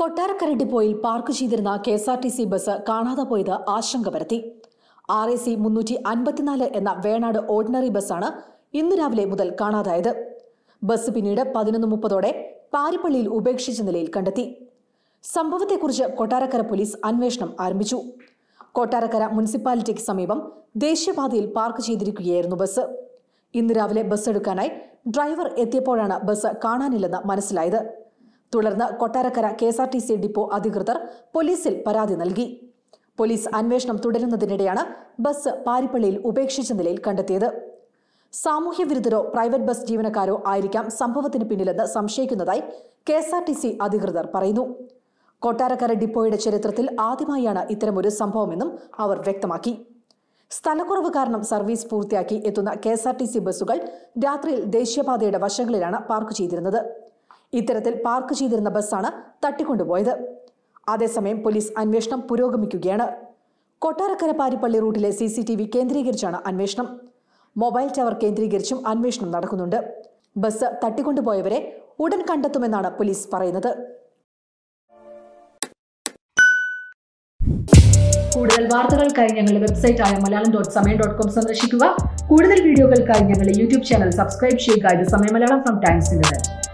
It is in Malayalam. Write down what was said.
കൊട്ടാരക്കര ഡിപ്പോയിൽ പാർക്ക് ചെയ്തിരുന്ന K S R T C bus കാണാതെ പോയത് ആശങ്ക പരത്തി. ആർ എ സി മുന്നൂറ്റി അൻപത്തിനാല് എന്ന വേണാട് ഓർഡിനറി ബസ്സാണ് ഇന്ന് രാവിലെ മുതൽ കാണാതായത്. ബസ് പിന്നീട് പതിനൊന്ന് മുപ്പതോടെ പാരിപ്പള്ളിയിൽ ഉപേക്ഷിച്ച നിലയിൽ കണ്ടെത്തി. സംഭവത്തെക്കുറിച്ച് കൊട്ടാരക്കര പോലീസ് അന്വേഷണം ആരംഭിച്ചു. കൊട്ടാരക്കര മുനിസിപ്പാലിറ്റിക്ക് സമീപം ദേശീയപാതയിൽ പാർക്ക് ചെയ്തിരിക്കുകയായിരുന്നു ബസ്. ഇന്ന് രാവിലെ ബസ് എടുക്കാനായി ഡ്രൈവർ എത്തിയപ്പോഴാണ് ബസ് കാണാനില്ലെന്ന് മനസ്സിലായത്. തുടർന്ന് Kottarakkara K S R T C depot അധികൃതർ പോലീസിൽ പരാതി നൽകി. പോലീസ് അന്വേഷണം തുടരുന്നതിനിടെയാണ് ബസ് പാരിപ്പള്ളിയിൽ ഉപേക്ഷിച്ച നിലയിൽ കണ്ടെത്തിയത്. സാമൂഹ്യ വിരുദ്ധരോ പ്രൈവറ്റ് ബസ് ജീവനക്കാരോ ആയിരിക്കാം സംഭവത്തിന് പിന്നിലെന്ന് സംശയിക്കുന്നതായി K S R T C അധികൃതർ പറയുന്നു. കൊട്ടാരക്കര ഡിപ്പോയുടെ ചരിത്രത്തിൽ ആദ്യമായാണ് ഇത്തരമൊരു സംഭവമെന്നും അവർ വ്യക്തമാക്കി. സ്ഥലക്കുറവ് കാരണം സർവീസ് പൂർത്തിയാക്കി എത്തുന്ന K S R T C ബസ്സുകൾ രാത്രിയിൽ ദേശീയപാതയുടെ വശങ്ങളിലാണ് പാർക്ക് ചെയ്തിരുന്നത്. ഇത്തരത്തിൽ പാർക്ക് ചെയ്തിരുന്ന ബസ്സാണ് തട്ടിക്കൊണ്ടുപോയത്. അതേസമയം പോലീസ് അന്വേഷണം പുരോഗമിക്കുകയാണ്. കൊട്ടാരക്കര പാരിപ്പള്ളി റൂട്ടിലെ സി സി ടി വി കേന്ദ്രീകരിച്ചാണ് അന്വേഷണം. മൊബൈൽ ടവർ കേന്ദ്രീകരിച്ചും അന്വേഷണം നടക്കുന്നുണ്ട്. ബസ് തട്ടിക്കൊണ്ടുപോയവരെ ഉടൻ കണ്ടെത്തുമെന്നാണ് പോലീസ് പറയുന്നത്. കൂടുതൽ വാർത്തകൾക്കായി ഞങ്ങളുടെ വെബ്സൈറ്റായ Malayalam dot Samayam dot com സന്ദർശിക്കുക. കൂടുതൽ വീഡിയോകൾക്കായി ഞങ്ങളുടെ യൂട്യൂബ് ചാനൽ സബ്സ്ക്രൈബ് ചെയ്യുക. ഇത് സമയം മലയാളം ഫ്രം ടൈംസ് ഇന്റർനെറ്റ്